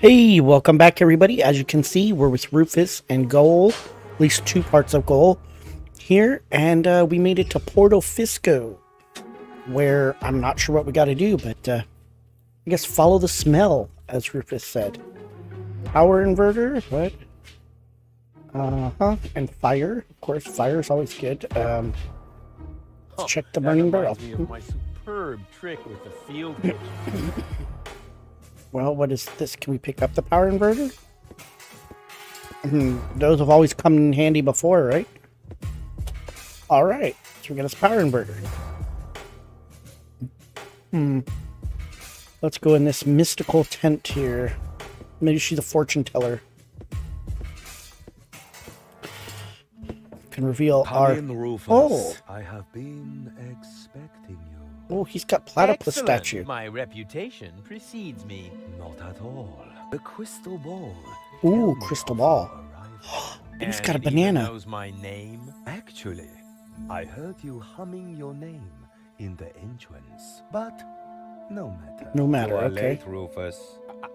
Hey, welcome back everybody. As you can see, we're with Rufus and Goal, at least two parts of Goal here, and uh, we made it to Porta Fisco, where I'm not sure what we got to do, but uh, I guess follow the smell, as Rufus said. Power inverter, what? Uh-huh, and fire, of course, fire is always good. Um, let's Oh, check the burning barrel. my superb trick with the field. Well, what is this? Can we pick up the power inverter? Hmm, those have always come in handy before, right? All right, so we got this power inverter. Hmm. Let's go in this mystical tent here. Maybe she's a fortune teller. Can reveal Come our. in, Rufus. Oh. I have been expecting you. Oh, he's got platypus Excellent. statue. My reputation precedes me. Not at all. The crystal ball. Ooh, Tell crystal ball. your arrival. And he's And got a banana. knows my name. Actually, I heard you humming your name in the entrance. But no matter. No matter, You are okay. late, Rufus.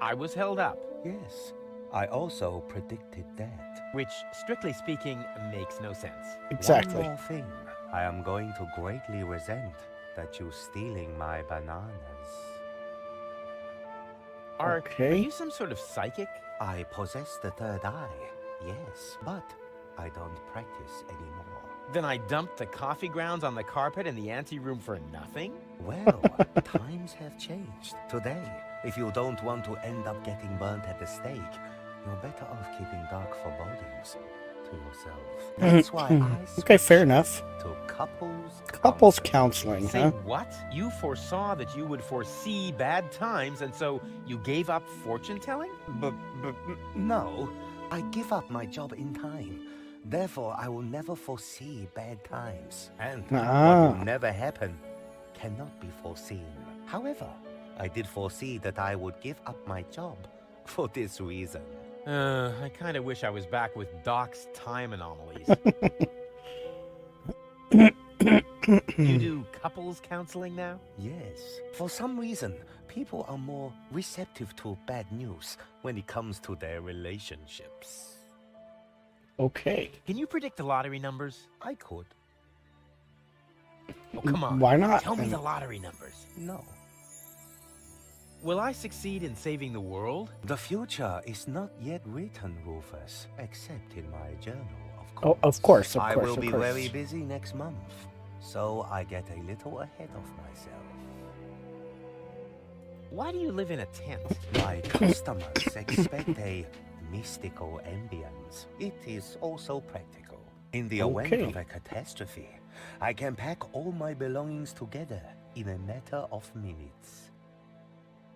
I, I was held up, Yes, I also predicted that. which, strictly speaking, makes no sense. Exactly. One more thing. I am going to greatly resent that you're stealing my bananas. Are, are you some sort of psychic? I possess the third eye, yes, but I don't practice anymore. Then I dumped the coffee grounds on the carpet in the anteroom for nothing? Well, times have changed. Today, if you don't want to end up getting burnt at the stake, you're better off keeping dark forebodings to yourself. That's why Okay, fair enough. To couples Couples counseling. counseling, Say huh? what? You foresaw that you would foresee bad times, and so you gave up fortune telling? But, but no, I give up my job in time. Therefore, I will never foresee bad times. And Ah. what will never happen cannot be foreseen. However, I did foresee that I would give up my job for this reason. Uh, I kind of wish I was back with Doc's time anomalies. you do couples counseling now? Yes, for some reason, people are more receptive to bad news when it comes to their relationships. Okay. Can you predict the lottery numbers? I could. Oh, come on. Why not? Tell me the lottery numbers. No. Will I succeed in saving the world? The future is not yet written, Rufus, except in my journal, of course. Oh, of course, of course. I course, will of be course. very busy next month, so I get a little ahead of myself. Why do you live in a tent? My customers expect a mystical ambience. It is also practical. In the event Okay. of a catastrophe, I can pack all my belongings together in a matter of minutes.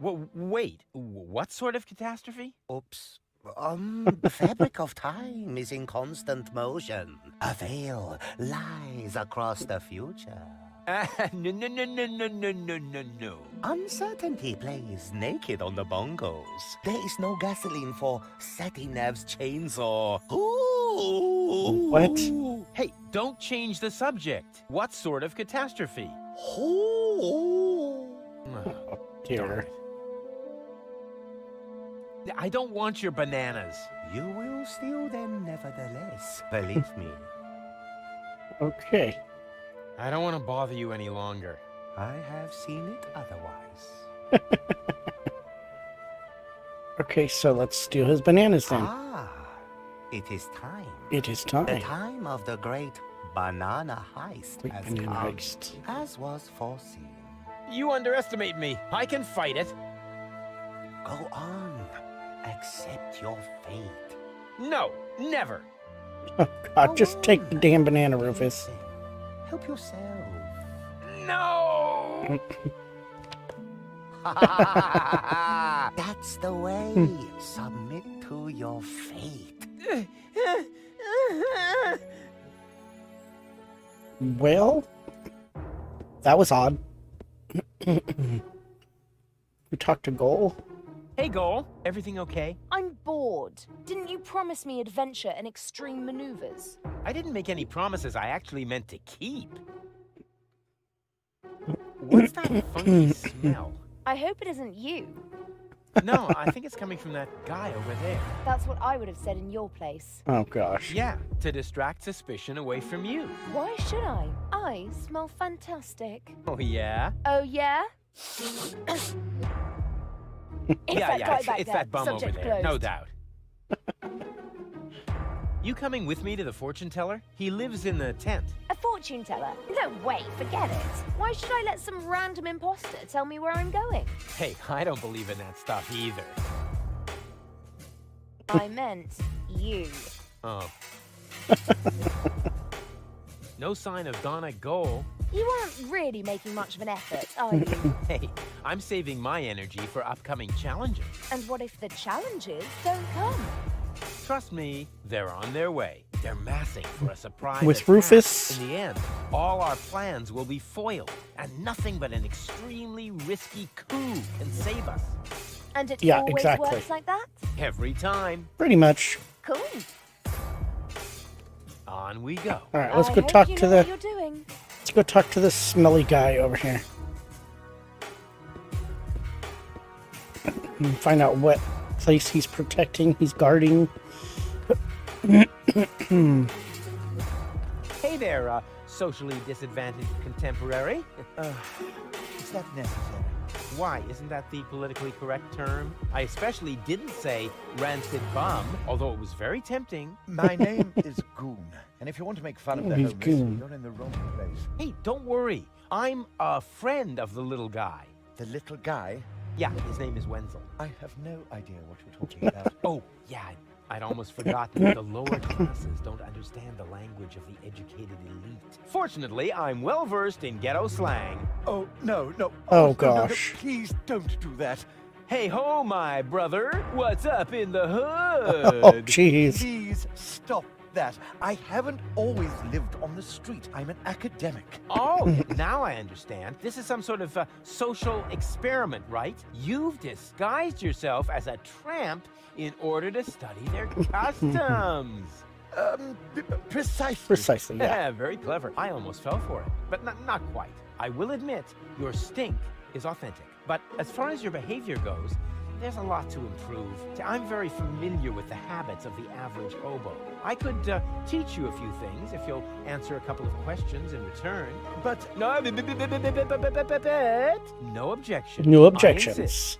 W- wait, what sort of catastrophe? Oops. Um, the fabric of time is in constant motion. A veil lies across the future. Uh, no, no, no, no, no, no, no, no, no. Uncertainty plays naked on the bongos. There is no gasoline for Satinav's chainsaw. Ooh. What? Hey, don't change the subject. What sort of catastrophe? Ooh. Oh, Dear. Darn it. I don't want your bananas. You will steal them nevertheless. Believe me. Okay. I don't want to bother you any longer. I have seen it otherwise. Okay, so let's steal his bananas then. Ah, it is time. It is time. The time. time of the great banana heist Great has banana come, heist. as was foreseen. You underestimate me. I can fight it. Go on, accept your fate. No, never. Oh God, just take the damn banana, Rufus. Help yourself. No! That's the way. Hmm. Submit to your fate. Well, that was odd. we talked to Goal. Hey, Goal. Everything okay? I'm bored. Didn't you promise me adventure and extreme maneuvers? I didn't make any promises I actually meant to keep. What's that funky smell? I hope it isn't you. no, I think it's coming from that guy over there. That's what I would have said in your place. Oh gosh. Yeah, to distract suspicion away from you. Why should I? I smell fantastic. Oh, yeah? Oh, yeah? yeah, yeah, it's, it's that bum Subject over there, no doubt. you coming with me to the fortune teller? He lives in the tent. A fortune teller? No way, forget it. Why should I let some random imposter tell me where I'm going? Hey, I don't believe in that stuff either. I meant you. Oh. no sign of Donna Goal. You aren't really making much of an effort, are you? Hey, I'm saving my energy for upcoming challenges. and what if the challenges don't come? Trust me, they're on their way. They're massing for a surprise. With attack. Rufus? In the end, all our plans will be foiled, and nothing but an extremely risky coup can save us. And it Yeah, always exactly. works like that? Every time. Pretty much. Cool. On we go. All right, let's I go hope talk you to know the what you're doing. Let's go talk to this smelly guy over here. And find out what place he's protecting, he's guarding. Hey there, uh, socially disadvantaged contemporary. Uh, is that necessary? Why, isn't that the politically correct term? I especially didn't say rancid bum, although it was very tempting. My name is Goon, and if you want to make fun of the homeless, Goon. you're in the wrong place. Hey, don't worry. I'm a friend of the little guy. The little guy, Yeah, his name is Wenzel. I have no idea what you're talking about. Oh, yeah, I'd- I'd almost forgotten that the lower classes don't understand the language of the educated elite. Fortunately, I'm well versed in ghetto slang. oh, no, no. Oh, oh, no, no, no, gosh. please don't do that. Hey ho, my brother! What's up in the hood? Oh, hood? jeez. Please stop that. I haven't always lived on the street. I'm an academic. Oh, now I understand. This is some sort of uh, social experiment, right? You've disguised yourself as a tramp in order to study their customs. Um, p- p- precisely. Precisely, yeah. Yeah, very clever. I almost fell for it, but not, not quite. I will admit, your stink is authentic. But as far as your behavior goes, there's a lot to improve. I'm very familiar with the habits of the average hobo. I could uh, teach you a few things if you'll answer a couple of questions in return. But no, no objections. No objections.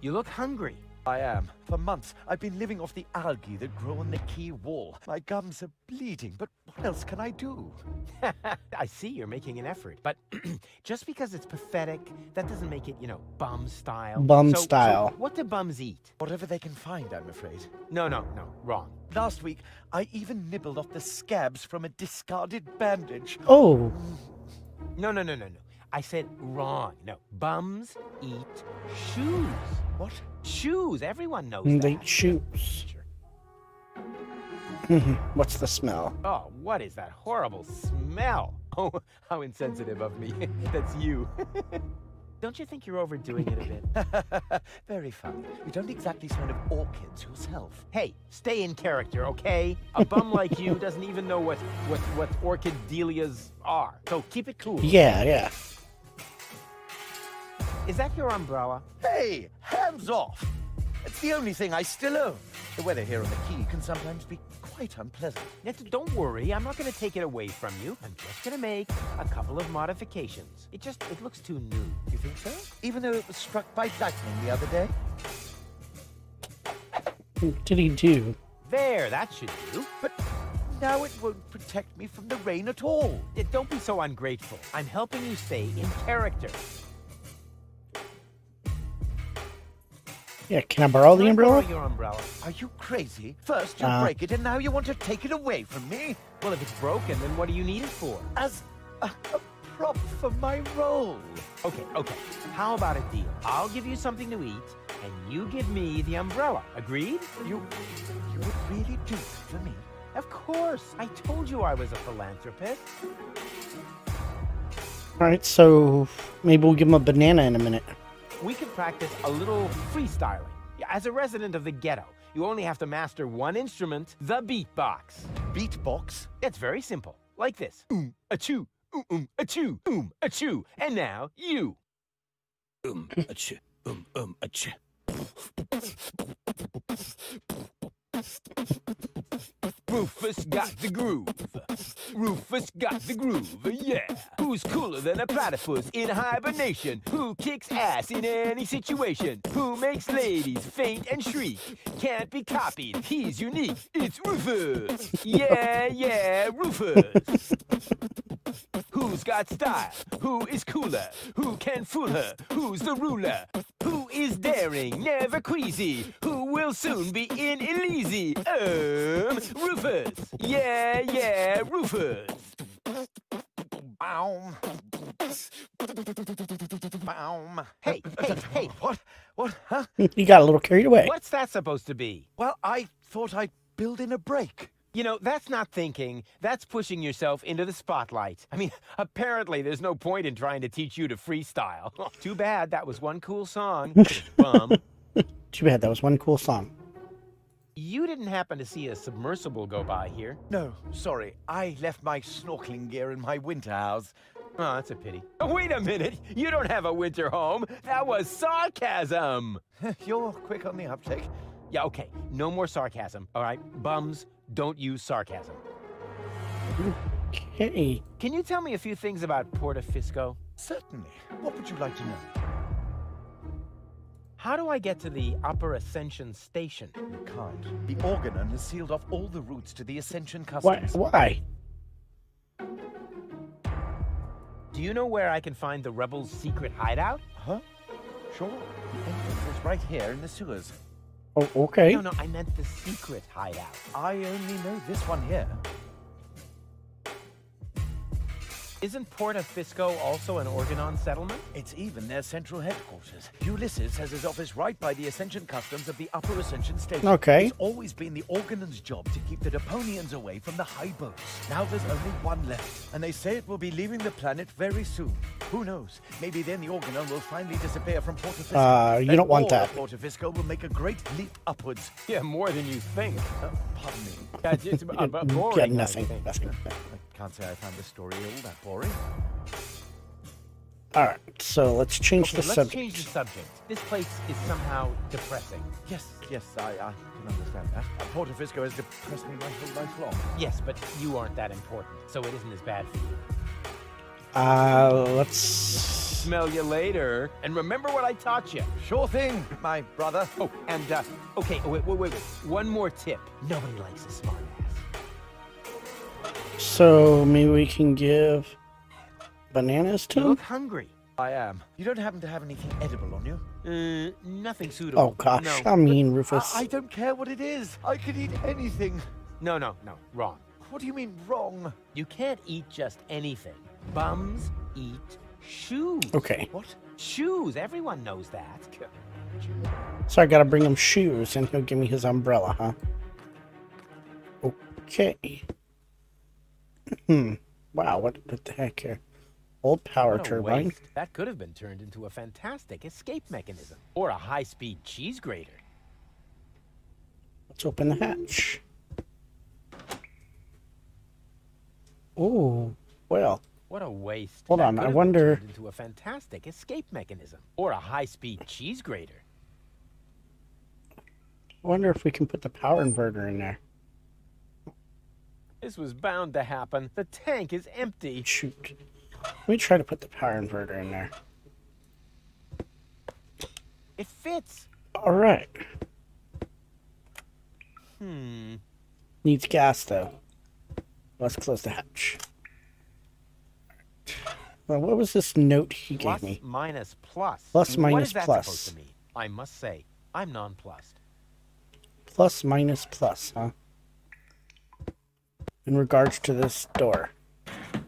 you look hungry. I am. For months, I've been living off the algae that grow on the quay wall. My gums are bleeding, but what else can I do? I see you're making an effort, but just because it's pathetic, that doesn't make it, you know, bum style. Bum So- so style. what do bums eat? Whatever they can find, I'm afraid. No, no, no, wrong. Last week, I even nibbled off the scabs from a discarded bandage. Oh, No, no, no, no, no. I said wrong. No, bums eat shoes. What? Shoes. Everyone knows mm, they that. shoes. What's the smell? Oh, what is that horrible smell? Oh, how insensitive of me. That's you. Don't you think you're overdoing it a bit? Very funny. You don't exactly smell of orchids yourself. Hey, stay in character, okay? A bum like you doesn't even know what what what orchid delias are. So keep it cool. Yeah, yeah. Is that your umbrella? Hey, hands off! It's the only thing I still own. The weather here on the quay can sometimes be quite unpleasant. Net- Don't worry, I'm not going to take it away from you. I'm just going to make a couple of modifications. It just it looks too new. You think so? Even though it was struck by lightning the other day? What did he do? There, that should do. But now it won't protect me from the rain at all. Yeah, Don't be so ungrateful. I'm helping you stay in character. Yeah, can I borrow the Can I borrow umbrella? your umbrella. Are you crazy? First you Uh. break it and now you want to take it away from me? Well, if it's broken, then what do you need it for? As a, a prop for my role. Okay, okay. How about a deal? I'll give you something to eat, and you give me the umbrella. Agreed? You, you would really do that for me? Of course. I told you I was a philanthropist. All right, so maybe we'll give him a banana in a minute. We could practice a little freestyling. As a resident of the ghetto, you only have to master one instrument, the beatbox. Beatbox? It's very simple. Like this. Oom, a choo, oom, oom, a choo, oom, a choo. And now, you. Um, achoo, um, um, achoo. Rufus got the groove. Rufus got the groove, yeah. Who's cooler than a platypus in hibernation? Who kicks ass in any situation? Who makes ladies faint and shriek? Can't be copied, he's unique. It's Rufus. Yeah, yeah, Rufus. Who's got style? Who is cooler? Who can fool her? Who's the ruler? Who is daring, never queasy? Who will soon be in Elysee? Um, Rufus. Yeah, yeah, Rufus. Baum. Baum. Hey, hey, hey. What? What? Huh? you got a little carried away. What's that supposed to be? Well, I thought I'd build in a break. You know, that's not thinking. That's pushing yourself into the spotlight. I mean, apparently there's no point in trying to teach you to freestyle. Oh, too bad that was one cool song. Bum. Too bad that was one cool song. You didn't happen to see a submersible go by here. No, sorry. I left my snorkeling gear in my winter house. Oh, that's a pity. Wait a minute. You don't have a winter home. That was sarcasm. You're quick on the uptake. Yeah, okay. No more sarcasm. All right. Bums, don't use sarcasm. Okay. Can you tell me a few things about Porta Fisco? Certainly. What would you like to know? How do I get to the Upper Ascension Station? You can't. The Organon has sealed off all the routes to the Ascension Why? customs. Why? Do you know where I can find the rebels' secret hideout? Huh? Sure. The entrance is right here in the sewers. Oh, okay. No, no, I meant the secret hideout. I only know this one here. Isn't Porta Fisco also an Organon settlement? It's even their central headquarters. Ulysses has his office right by the Ascension Customs of the Upper Ascension Station. Okay. It's always been the Organon's job to keep the Deponians away from the high boats. Now there's only one left, and they say it will be leaving the planet very soon. Who knows? Maybe then the Organon will finally disappear from Porta Fisco. Uh, you Then don't want that. of Porta Fisco will make a great leap upwards. Yeah, more than you think. Uh, pardon me. Yeah, it's, it's boring. I nothing. think. Nothing. I can't say I found the story all that boring. All right. So let's change Okay, the let's subject. change the subject. This place is somehow depressing. Yes, yes, I, I can understand that. Uh, Porta Fisco has depressed me my whole life long. Yes, but you aren't that important, so it isn't as bad for you. Uh, let's. Smell you later. And remember what I taught you. Sure thing, my brother. Oh, and, uh, okay, wait, wait, wait, wait. One more tip. Nobody likes a smart ass. So maybe we can give bananas to You him. look hungry. I am. You don't happen to have anything edible on you? Uh, nothing suitable. Oh gosh, No, I mean Rufus. I, I don't care what it is. I could eat anything. no, no, no. Wrong. What do you mean wrong? You can't eat just anything. Bums eat shoes. Okay. What? Shoes. Everyone knows that. So I gotta bring him shoes, and he'll give me his umbrella, huh? Okay. Hmm. Wow. What, what the heck here? Old power turbine. waste. That could have been turned into a fantastic escape mechanism or a high-speed cheese grater. Let's open the hatch. Oh, well. What a waste. Hold That on, I wonder- into a fantastic escape mechanism or a high-speed cheese grater. I wonder if we can put the power inverter in there. This was bound to happen. The tank is empty. Shoot. Let me try to put the power inverter in there. It fits. All right. Hmm. Needs gas though. Let's close the hatch. Well, what was this note he Plus, gave me? minus, plus. Plus, What minus, is that plus. supposed to mean? I must say, I'm nonplussed. Plus, minus, plus, huh? In regards to this door.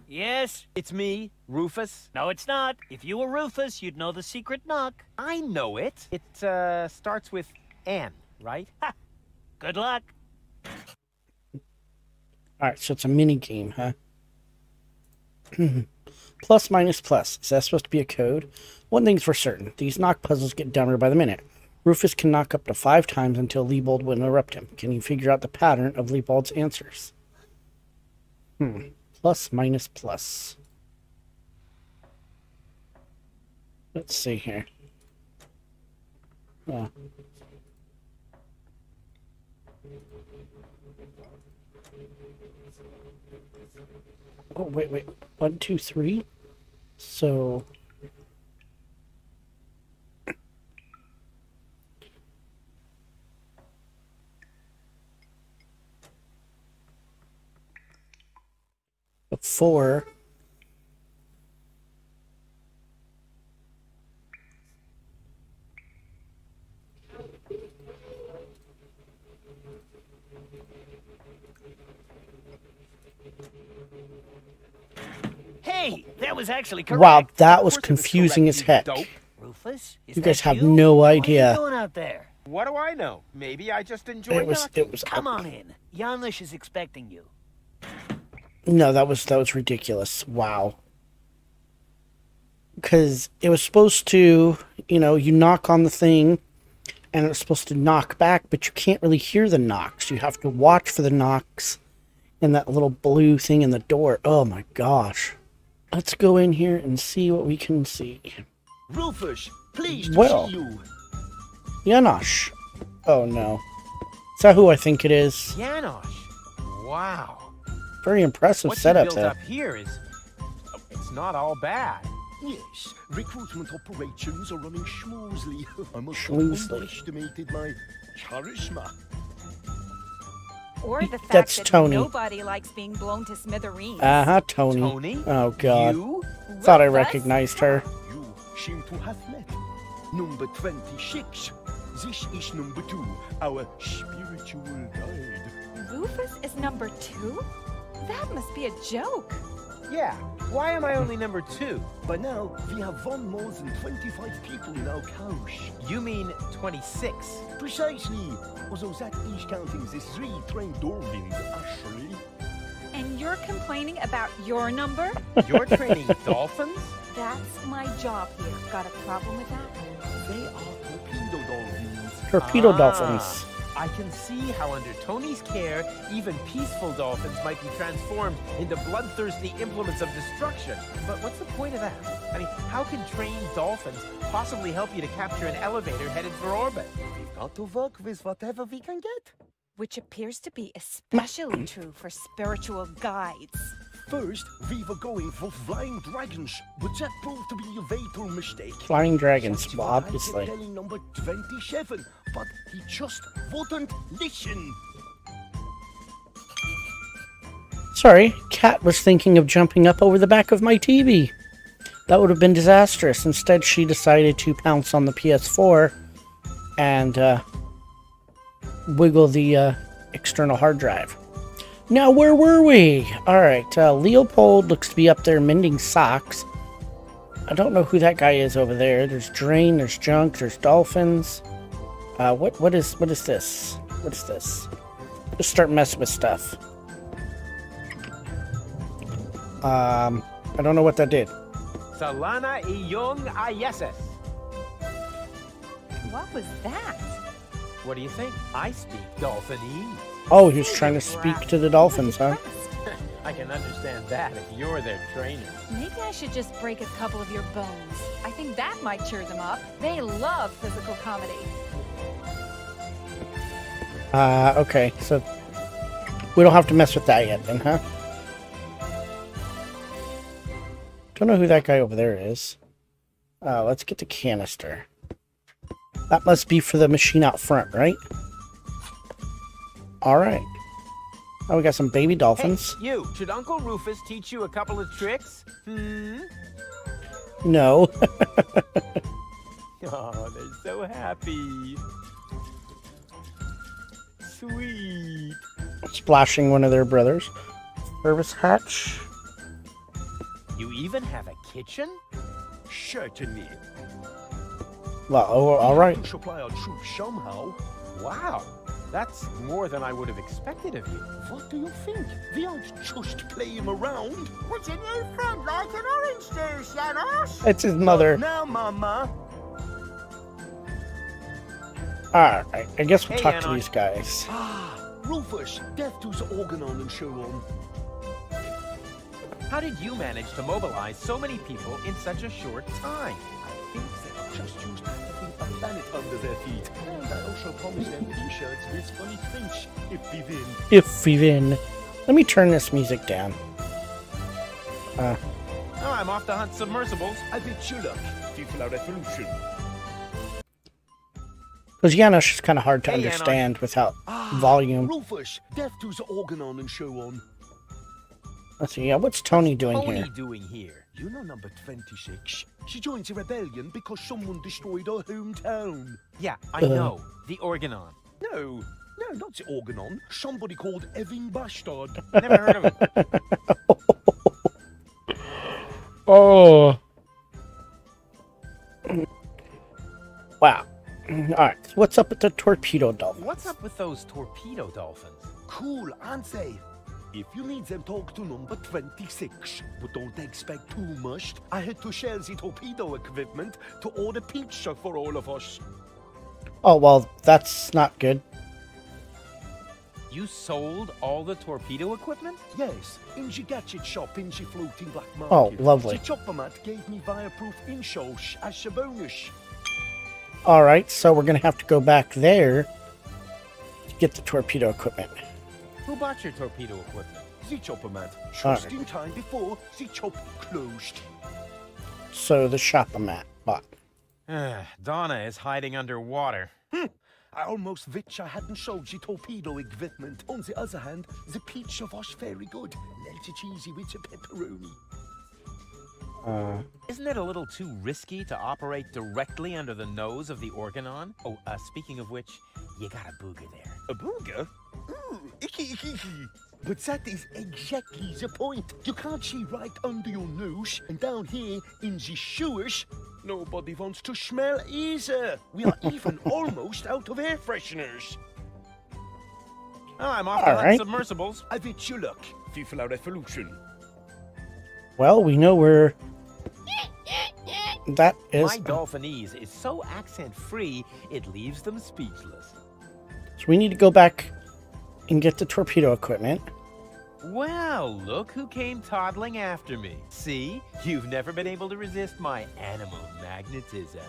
Yes. It's me, Rufus. No, it's not. If you were Rufus, you'd know the secret knock. I know it. It uh, starts with N, right? Good luck. Alright, so it's a mini game, huh? plus, minus, plus. Is that supposed to be a code? One thing's for certain. These knock puzzles get dumber by the minute. Rufus can knock up to five times until Liebold will interrupt him. Can you figure out the pattern of Liebold's answers? Hmm. Plus, minus, plus. Let's see here. Yeah. Oh, wait, wait. One, two, three. So. Four. Hey, that was actually correct. Wow, that was Of course it was confusing correct, as heck. dope. Rufus, is You guys have you? no What are idea. you doing out there? What do I know? Maybe I just enjoy It was. knocking. It was. Come on in. Janosch is expecting you. No, that was that was ridiculous. Wow. Because it was supposed to, you know, you knock on the thing, and it's supposed to knock back, but you can't really hear the knocks. You have to watch for the knocks, and that little blue thing in the door. Oh my gosh. Let's go in here and see what we can see. Rufus, pleased to Well. see you. Janosch. Oh no. Is that who I think it is? Janosch. Wow. Very impressive What you setup built there. up here is... It's not all bad. Yes, recruitment operations are running smoothly. I must have Schmoozely. underestimated my charisma. Or the fact That's that Toni. nobody likes being blown to smithereens. Uh huh, Toni. Toni? Oh god. You? Thought I recognized her. You seem to have met. Number 26. This is number 2, our spiritual guide. Rufus is number two? That must be a joke. Yeah. Why am I only number two? By now, we have won more than 25 people in our couch. You mean 26. Precisely. Although that is counting the three trained Dorvins, actually. And you're complaining about your number? You're training dolphins? That's my job here. Got a problem with that? They are torpedo dolphins. Torpedo Ah, dolphins. I can see how under Toni's care, even peaceful dolphins might be transformed into bloodthirsty implements of destruction. But what's the point of that? I mean, how can trained dolphins possibly help you to capture an elevator headed for orbit? We've got to work with whatever we can get. Which appears to be especially true for spiritual guides. First, we were going for flying dragons, but that proved to be a fatal mistake. Flying dragons, That's well, what I kept obviously. telling number 27, but he just wouldn't listen. Sorry, Cat was thinking of jumping up over the back of my TV. That would have been disastrous. Instead, she decided to pounce on the PS4 and uh, wiggle the uh, external hard drive. Now, where were we? Alright, uh, Leopold looks to be up there mending socks. I don't know who that guy is over there. There's Drain, there's Junk, there's Dolphins. Uh, what what is what is this? What is this? Just start messing with stuff. Um, I don't know what that did. Salana Iyong Ayeses. What was that? What do you think? I speak Dolphinese. Oh, he was trying to speak to the dolphins, huh? I can understand that if you're their trainer. Maybe I should just break a couple of your bones. I think that might cheer them up. They love physical comedy. Uh, okay, so we don't have to mess with that yet, then, huh? Don't know who that guy over there is. Uh, let's get the canister. That must be for the machine out front, right? Alright. Oh, we got some baby dolphins. Hey, you, should Uncle Rufus teach you a couple of tricks? Hmm? No. Oh, they're so happy. Sweet. Splashing one of their brothers. Service hatch. You even have a kitchen? Certainly. Well, oh, alright. To supply our troops somehow. Wow, that's more than I would have expected of you. What do you think? We aren't just playing around. What's a new friend like an orange juice, Janosch? It's his mother. Now, Mama. Alright, I guess we'll Hey, talk to these guys. Ah, Rufus, death to the organon and so on. How did you manage to mobilize so many people in such a short time? I think there are just used having a planet under their feet. And I also promised them t-shirts with funny French if we win. If we win. Let me turn this music down. Uh, I'm off to hunt submersibles. I bet you luck. FIFA Revolution. because Janosch is kind of hard to Hey, understand without Ah, volume. Rufus, deaf to the organon and so on. Let's see. Yeah, what's Tony doing are here? doing here? You know number 26? She joins a rebellion because someone destroyed her hometown. Yeah, I Uh. know. The Organon. No, no, not the organon. Somebody called Evin Bastard. Never heard of him. Oh. Wow. All right. What's up with the torpedo dolphin? What's up with those torpedo dolphins? cool, aren't they? If you need them, talk to number 26. But don't expect too much. I had to share the torpedo equipment to order pizza for all of us. Oh well, that's not good. You sold all the torpedo equipment? Yes, in the gadget shop in the floating black market. Oh, market. lovely. The chopper mat gave me fireproof insoles as a bonus. All right. So we're gonna have to go back there to get the torpedo equipment. Who bought your torpedo equipment? The chopper mat, just right. in time before the shop closed. So the shop mat bought. Donna is hiding underwater. I almost wish I hadn't sold the torpedo equipment. On the other hand, the pizza was very good. Melted cheesy with the pepperoni. Uh, Isn't it a little too risky to operate directly under the nose of the Organon? Oh, uh, speaking of which, you got a booger there. A booger? But that is exactly the point. You can't see right under your nose, and down here in the sewers, nobody wants to smell either. We are even almost out of air fresheners. Oh, I'm off All right. submersibles. I wish you luck, FIFA Revolution. well, we know where that is. My Dolphinese is so accent-free, it leaves them speechless. So we need to go back and get the torpedo equipment. Well, look who came toddling after me. See? You've never been able to resist my animal magnetism.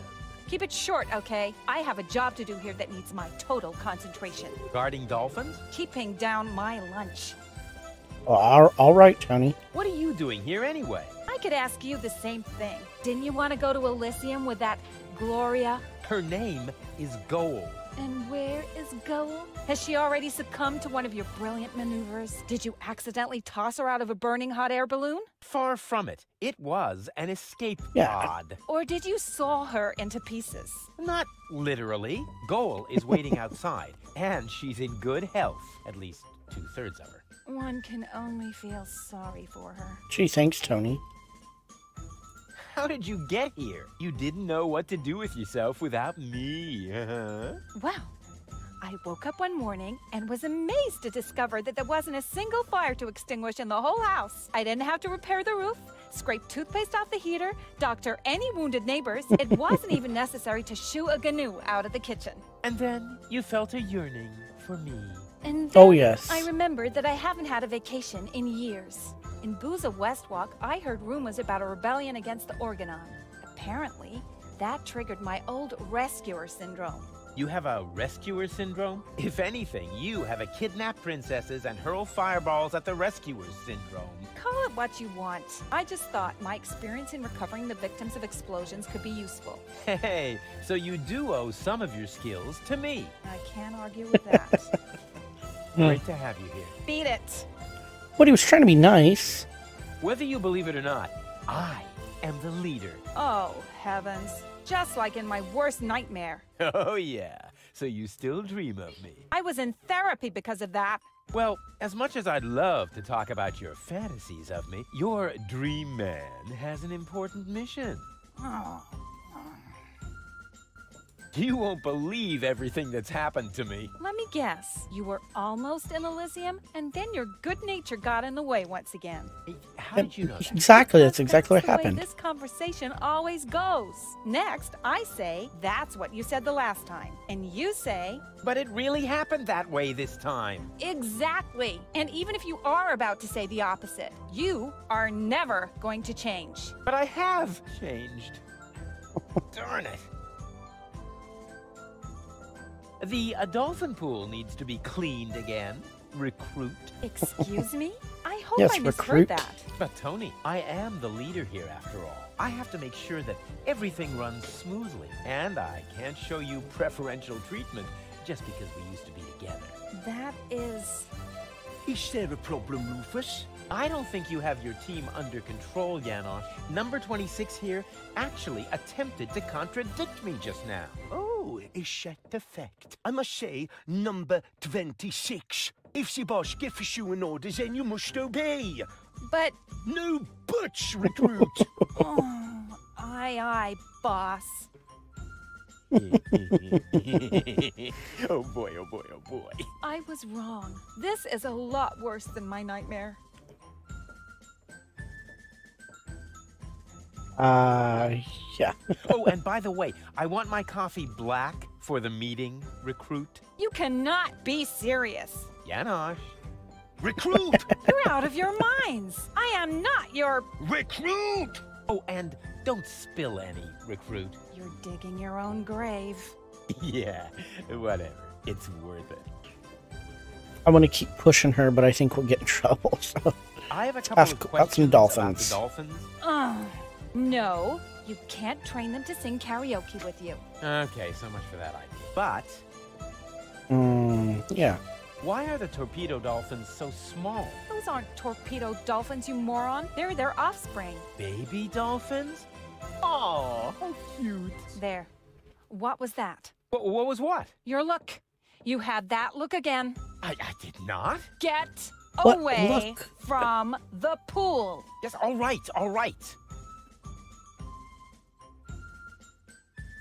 Keep it short, okay? I have a job to do here that needs my total concentration. Guarding dolphins? Keeping down my lunch. Oh, all, all right, Toni. What are you doing here anyway? I could ask you the same thing. Didn't you want to go to Elysium with that Gloria? Her name is Goal. And where is Goal? Has she already succumbed to one of your brilliant maneuvers? Did you accidentally toss her out of a burning hot air balloon? Far from it. It was an escape Yeah. pod. Or did you saw her into pieces? Not literally. Goal is waiting outside, and she's in good health. At least two thirds of her. One can only feel sorry for her. Gee, thanks, Toni. How did you get here? You didn't know what to do with yourself without me. Well, I woke up one morning and was amazed to discover that there wasn't a single fire to extinguish in the whole house. I didn't have to repair the roof, scrape toothpaste off the heater, doctor any wounded neighbors. It wasn't even necessary to shoo a gnu out of the kitchen. And then you felt a yearning for me. And Oh, yes. I remembered that I haven't had a vacation in years. In Booza Westwalk, I heard rumors about a rebellion against the Organon. Apparently, that triggered my old rescuer syndrome. You have a rescuer syndrome? If anything, you have a kidnap princesses and hurl fireballs at the rescuers syndrome. Call it what you want. I just thought my experience in recovering the victims of explosions could be useful. Hey, so you do owe some of your skills to me. I can't argue with that. Great to have you here. Beat it. What he was trying to be nice. Whether you believe it or not, I am the leader. Oh, heavens. Just like in my worst nightmare. Oh, yeah. So you still dream of me. I was in therapy because of that. Well, as much as I'd love to talk about your fantasies of me, your dream man has an important mission. Oh. You won't believe everything that's happened to me. Let me guess. You were almost in Elysium, and then your good nature got in the way once again. How did you know that? Exactly. That's Because exactly what happened. this conversation always goes. Next, I say, that's what you said the last time. And you say, But it really happened that way this time. exactly. And even if you are about to say the opposite, you are never going to change. But I have changed. Darn it. The uh, dolphin pool needs to be cleaned again. Recruit. Excuse me? I hope Yes, I misheard recruit. that. But Toni, I am the leader here after all. I have to make sure that everything runs smoothly. And I can't show you preferential treatment just because we used to be together. That is. Is there a problem, Rufus? I don't think you have your team under control, Janosch. Number 26 here actually attempted to contradict me just now. Oh, is that the fact? I must say, number 26. If the boss gives you an order, then you must obey. But. No buts, recruit. Oh, aye, aye, boss. oh boy, oh boy, oh boy. I was wrong. This is a lot worse than my nightmare. Uh, yeah. oh, and by the way, I want my coffee black for the meeting, recruit. You cannot be serious. Janosch. recruit! You're out of your minds. I am not your. recruit! Oh, and don't spill any, recruit. You're digging your own grave. yeah, whatever. It's worth it. I want to keep pushing her, but I think we'll get in trouble. So. I have a couple Ask of about questions some about dolphins. the dolphins. Ugh. No, you can't train them to sing karaoke with you. Okay, so much for that idea. But Mm, yeah. why are the torpedo dolphins so small? Those aren't torpedo dolphins, you moron. They're their offspring. Baby dolphins? Oh, how cute. There. What was that? What, what was what? Your look. You had that look again. I, I did not. Get What away look? from the pool. Yes, all right, all right.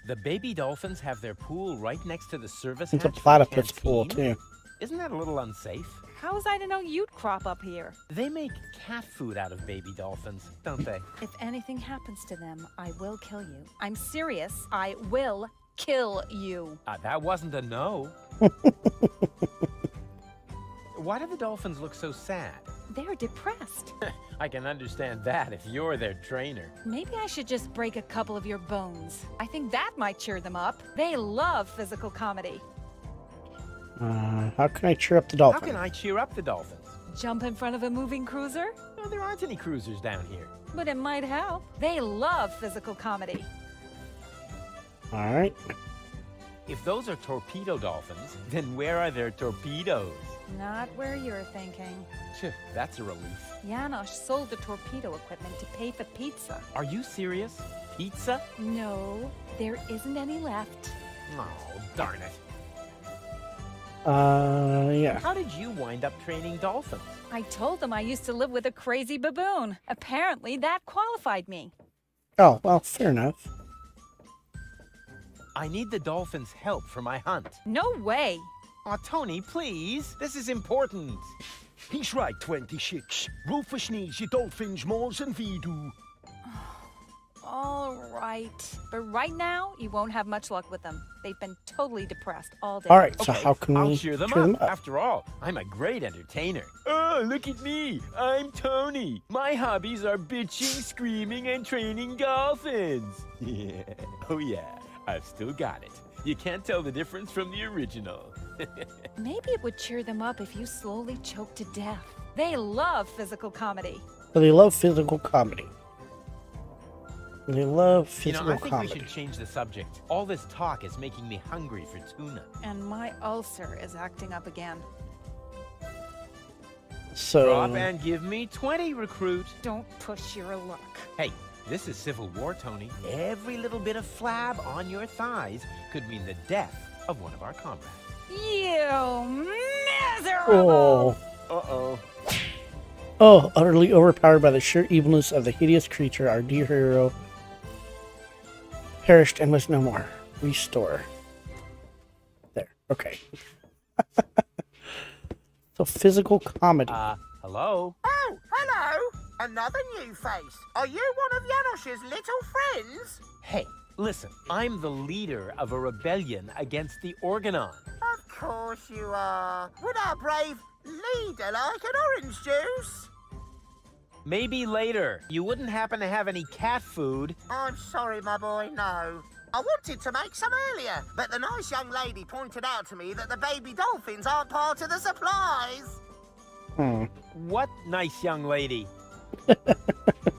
The baby dolphins have their pool right next to the service It's a hatch for the platypus pool, too. Isn't that a little unsafe? How was I to know you'd crop up here? They make cat food out of baby dolphins, don't they? If anything happens to them, I will kill you. I'm serious. I will kill you. Uh, that wasn't a no. Why do the dolphins look so sad? They're depressed. I can understand that if you're their trainer. Maybe I should just break a couple of your bones. I think that might cheer them up. They love physical comedy. Uh, how can I cheer up the dolphins? How can I cheer up the dolphins? Jump in front of a moving cruiser? No, there aren't any cruisers down here. But it might help. They love physical comedy. All right. If those are torpedo dolphins, then where are their torpedoes? Not where you're thinking. Phew, That's a relief. Janosch sold the torpedo equipment to pay for pizza. Are you serious? Pizza? No, there isn't any left. Oh, darn it. Uh, yeah. How did you wind up training dolphins? I told them I used to live with a crazy baboon. Apparently, that qualified me. Oh, well, fair enough. I need the dolphins' help for my hunt. No way. Aw, Toni, please. This is important. He's right, 26. Rufus needs your dolphins more than we do. All right. But right now, you won't have much luck with them. They've been totally depressed all day. All right. So how can I'll we cheer them, cheer up. them up? After all, I'm a great entertainer. Oh, look at me. I'm Toni. My hobbies are bitching, screaming, and training dolphins. Yeah. Oh, yeah. I've still got it. You can't tell the difference from the original. Maybe it would cheer them up if you slowly choke to death. They love physical comedy. So they love physical comedy. They love you physical know, I think comedy. we should change the subject. All this talk is making me hungry for tuna. And my ulcer is acting up again. So Drop and give me 20, recruit. Don't push your luck. Hey, this is Civil War, Toni. Every little bit of flab on your thighs could mean the death of one of our comrades. You miserable! Oh. Uh-oh. Oh, utterly overpowered by the sheer evilness of the hideous creature, our dear hero perished and was no more. Restore. There. Okay. so physical comedy. Uh, hello? Oh, hello! Another new face. Are you one of Janosch's little friends? Hey, listen. I'm the leader of a rebellion against the Organon. Of course you are. Would our brave leader like an orange juice? Maybe later. You wouldn't happen to have any cat food? I'm sorry, my boy, no. I wanted to make some earlier, but the nice young lady pointed out to me that the baby dolphins aren't part of the supplies. Hmm. What nice young lady?